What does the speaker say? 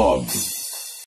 Club.